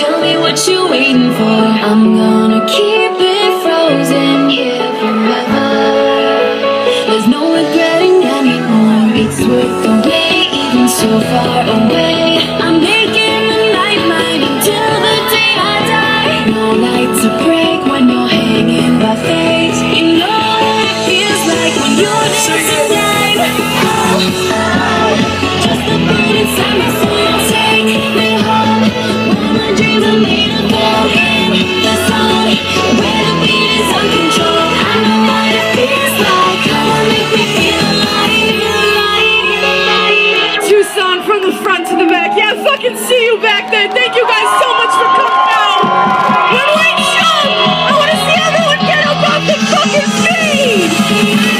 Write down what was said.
Tell me what you are waiting for. I'm gonna keep it frozen here forever. There's no regretting anymore. It's worth the wait even so far away. I'm making the night mine until the day I die. No light to break see you back then. Thank you guys so much for coming out. One late. I want to see everyone get up off the fucking stage.